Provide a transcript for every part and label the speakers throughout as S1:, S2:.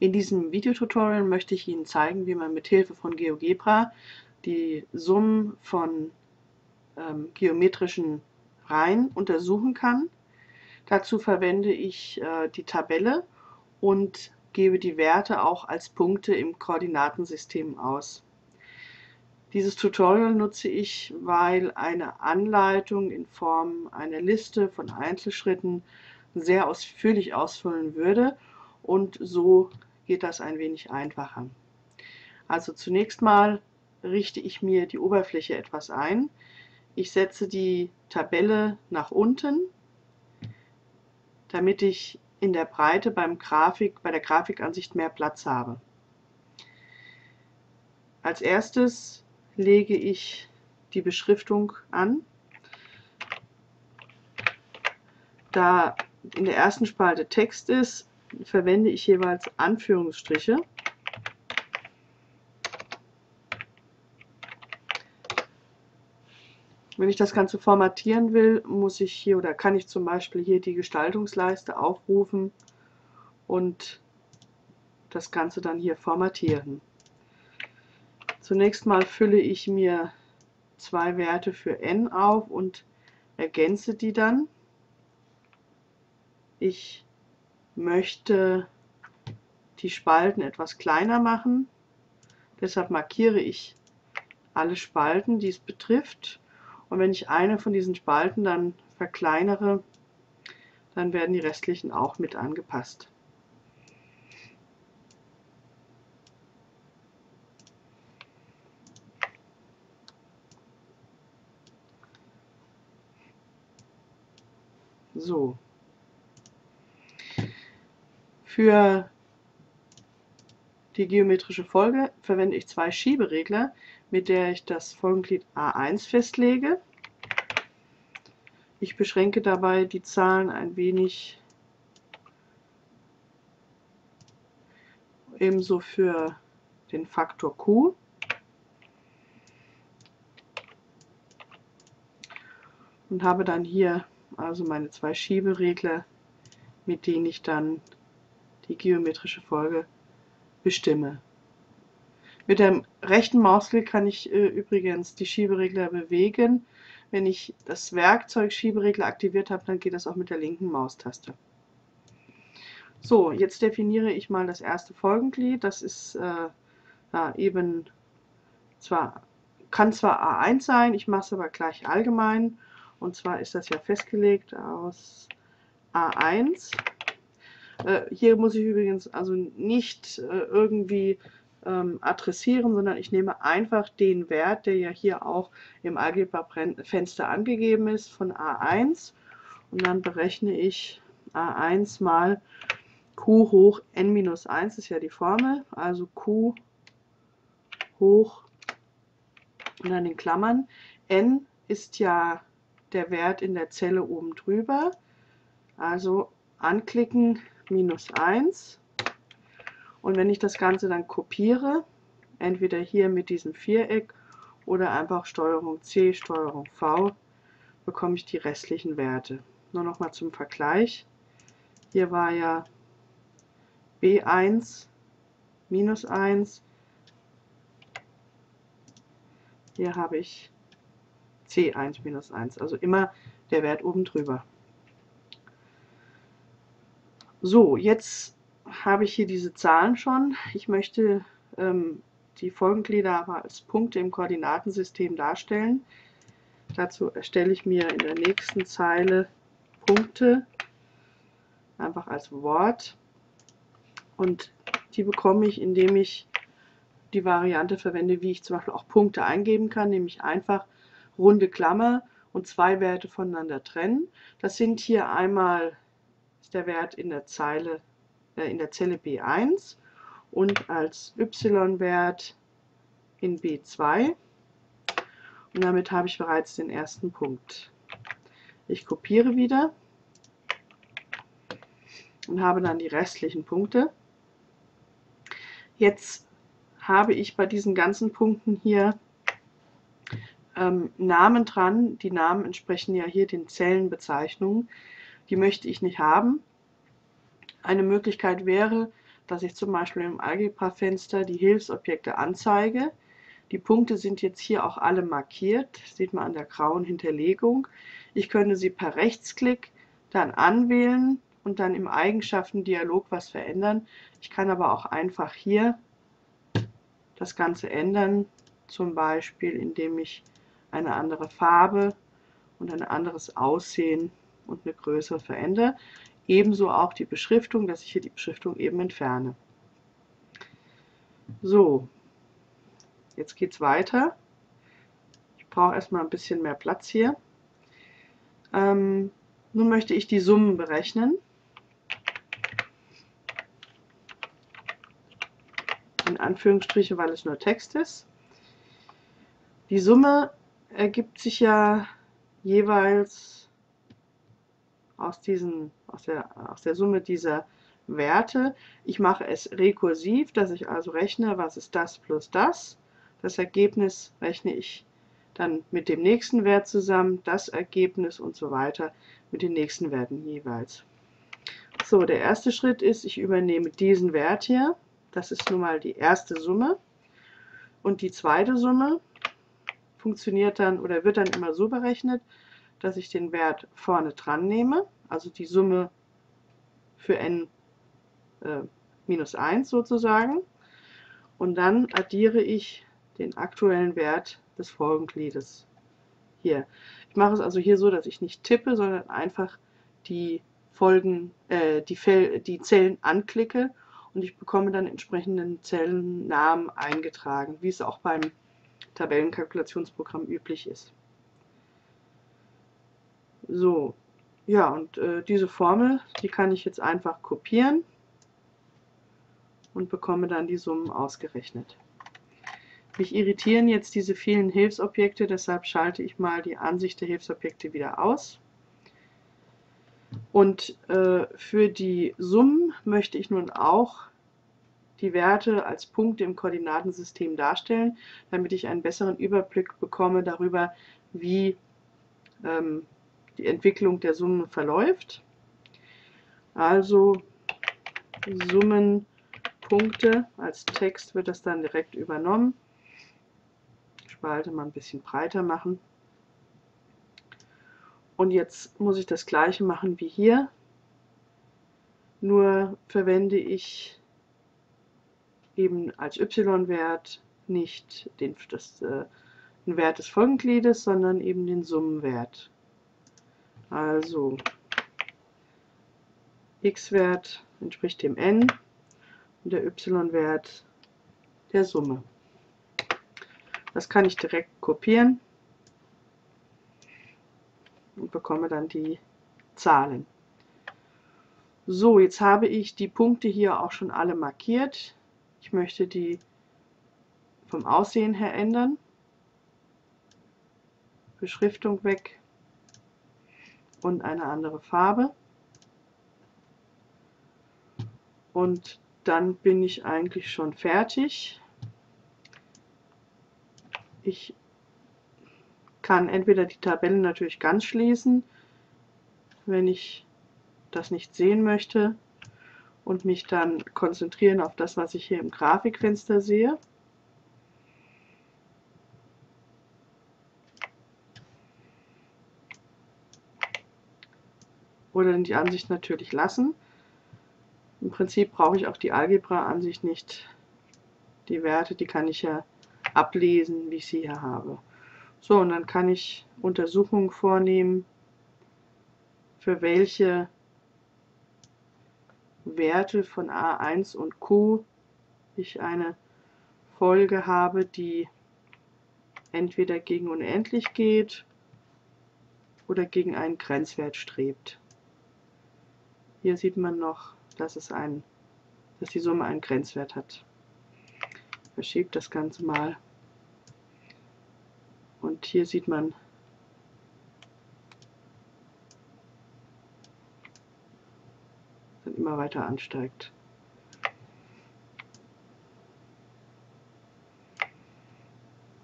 S1: In diesem Videotutorial möchte ich Ihnen zeigen, wie man mit Hilfe von GeoGebra die Summen von ähm, geometrischen Reihen untersuchen kann. Dazu verwende ich äh, die Tabelle und gebe die Werte auch als Punkte im Koordinatensystem aus. Dieses Tutorial nutze ich, weil eine Anleitung in Form einer Liste von Einzelschritten sehr ausführlich ausfüllen würde und so geht das ein wenig einfacher. Also zunächst mal richte ich mir die Oberfläche etwas ein. Ich setze die Tabelle nach unten, damit ich in der Breite beim Grafik, bei der Grafikansicht mehr Platz habe. Als erstes lege ich die Beschriftung an. Da in der ersten Spalte Text ist, verwende ich jeweils Anführungsstriche. Wenn ich das Ganze formatieren will, muss ich hier oder kann ich zum Beispiel hier die Gestaltungsleiste aufrufen und das Ganze dann hier formatieren. Zunächst mal fülle ich mir zwei Werte für n auf und ergänze die dann. Ich möchte die Spalten etwas kleiner machen. Deshalb markiere ich alle Spalten, die es betrifft. Und wenn ich eine von diesen Spalten dann verkleinere, dann werden die restlichen auch mit angepasst. So, für die geometrische Folge verwende ich zwei Schieberegler, mit der ich das Folgenglied A1 festlege. Ich beschränke dabei die Zahlen ein wenig ebenso für den Faktor Q. Und habe dann hier also meine zwei Schieberegler, mit denen ich dann die geometrische Folge bestimme. Mit dem rechten Mausklick kann ich äh, übrigens die Schieberegler bewegen. Wenn ich das Werkzeug Schieberegler aktiviert habe, dann geht das auch mit der linken Maustaste. So, jetzt definiere ich mal das erste Folgenglied. Das ist äh, ja, eben zwar, kann zwar A1 sein, ich mache es aber gleich allgemein. Und zwar ist das ja festgelegt aus A1 äh, hier muss ich übrigens also nicht äh, irgendwie ähm, adressieren, sondern ich nehme einfach den Wert, der ja hier auch im Algebra-Fenster angegeben ist, von A1 und dann berechne ich A1 mal Q hoch n minus 1 ist ja die Formel, also Q hoch und dann in Klammern. n ist ja der Wert in der Zelle oben drüber, also anklicken, minus 1. Und wenn ich das Ganze dann kopiere, entweder hier mit diesem Viereck oder einfach STRG C, STRG V, bekomme ich die restlichen Werte. Nur noch mal zum Vergleich. Hier war ja B1 minus 1. Hier habe ich C1 minus 1, also immer der Wert oben drüber. So, jetzt habe ich hier diese Zahlen schon. Ich möchte ähm, die Folgenglieder aber als Punkte im Koordinatensystem darstellen. Dazu erstelle ich mir in der nächsten Zeile Punkte, einfach als Wort. Und die bekomme ich, indem ich die Variante verwende, wie ich zum Beispiel auch Punkte eingeben kann, nämlich einfach runde Klammer und zwei Werte voneinander trennen. Das sind hier einmal der Wert in der, Zeile, äh, in der Zelle B1 und als y-Wert in B2. Und damit habe ich bereits den ersten Punkt. Ich kopiere wieder und habe dann die restlichen Punkte. Jetzt habe ich bei diesen ganzen Punkten hier ähm, Namen dran. Die Namen entsprechen ja hier den Zellenbezeichnungen die möchte ich nicht haben. Eine Möglichkeit wäre, dass ich zum Beispiel im Algebra-Fenster die Hilfsobjekte anzeige. Die Punkte sind jetzt hier auch alle markiert, sieht man an der grauen Hinterlegung. Ich könnte sie per Rechtsklick dann anwählen und dann im Eigenschaften-Dialog was verändern. Ich kann aber auch einfach hier das Ganze ändern, zum Beispiel indem ich eine andere Farbe und ein anderes Aussehen und eine Größe verändere. Ebenso auch die Beschriftung, dass ich hier die Beschriftung eben entferne. So, jetzt geht es weiter. Ich brauche erstmal ein bisschen mehr Platz hier. Ähm, nun möchte ich die Summen berechnen. In Anführungsstriche, weil es nur Text ist. Die Summe ergibt sich ja jeweils aus, diesen, aus, der, aus der Summe dieser Werte. Ich mache es rekursiv, dass ich also rechne, was ist das plus das. Das Ergebnis rechne ich dann mit dem nächsten Wert zusammen, das Ergebnis und so weiter mit den nächsten Werten jeweils. So, der erste Schritt ist, ich übernehme diesen Wert hier. Das ist nun mal die erste Summe. Und die zweite Summe funktioniert dann oder wird dann immer so berechnet, dass ich den Wert vorne dran nehme, also die Summe für n äh, minus 1 sozusagen. Und dann addiere ich den aktuellen Wert des Folgengliedes hier. Ich mache es also hier so, dass ich nicht tippe, sondern einfach die Folgen, äh, die, Fel die Zellen anklicke und ich bekomme dann entsprechenden Zellennamen eingetragen, wie es auch beim Tabellenkalkulationsprogramm üblich ist. So, ja, und äh, diese Formel, die kann ich jetzt einfach kopieren und bekomme dann die Summen ausgerechnet. Mich irritieren jetzt diese vielen Hilfsobjekte, deshalb schalte ich mal die Ansicht der Hilfsobjekte wieder aus. Und äh, für die Summen möchte ich nun auch die Werte als Punkte im Koordinatensystem darstellen, damit ich einen besseren Überblick bekomme darüber, wie ähm, die Entwicklung der Summen verläuft. Also Summenpunkte als Text wird das dann direkt übernommen. Spalte mal ein bisschen breiter machen. Und jetzt muss ich das gleiche machen wie hier. Nur verwende ich eben als y-Wert nicht den, das, äh, den Wert des Folgengliedes, sondern eben den Summenwert. Also x-Wert entspricht dem n und der y-Wert der Summe. Das kann ich direkt kopieren und bekomme dann die Zahlen. So, jetzt habe ich die Punkte hier auch schon alle markiert. Ich möchte die vom Aussehen her ändern. Beschriftung weg und eine andere Farbe. Und dann bin ich eigentlich schon fertig. Ich kann entweder die Tabelle natürlich ganz schließen, wenn ich das nicht sehen möchte und mich dann konzentrieren auf das, was ich hier im Grafikfenster sehe. Oder die Ansicht natürlich lassen. Im Prinzip brauche ich auch die Algebra-Ansicht nicht. Die Werte, die kann ich ja ablesen, wie ich sie hier habe. So, und dann kann ich Untersuchungen vornehmen, für welche Werte von A1 und Q ich eine Folge habe, die entweder gegen unendlich geht oder gegen einen Grenzwert strebt. Hier sieht man noch, dass, es ein, dass die Summe einen Grenzwert hat verschiebt das Ganze mal. Und hier sieht man dann immer weiter ansteigt.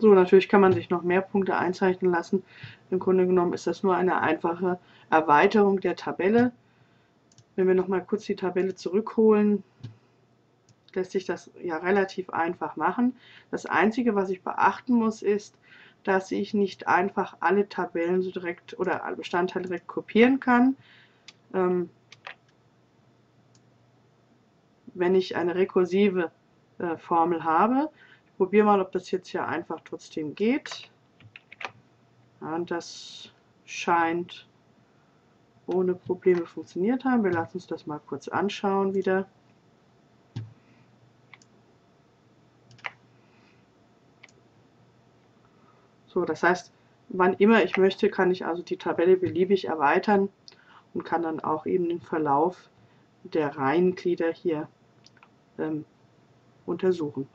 S1: So, natürlich kann man sich noch mehr Punkte einzeichnen lassen. Im Grunde genommen ist das nur eine einfache Erweiterung der Tabelle. Wenn wir noch mal kurz die Tabelle zurückholen, lässt sich das ja relativ einfach machen. Das Einzige, was ich beachten muss, ist, dass ich nicht einfach alle Tabellen so direkt oder alle Bestandteile direkt kopieren kann. Ähm, wenn ich eine rekursive äh, Formel habe. Ich probiere mal, ob das jetzt hier einfach trotzdem geht. Ja, und das scheint ohne Probleme funktioniert haben. Wir lassen uns das mal kurz anschauen wieder. So, das heißt, wann immer ich möchte, kann ich also die Tabelle beliebig erweitern und kann dann auch eben den Verlauf der Reihenglieder hier ähm, untersuchen.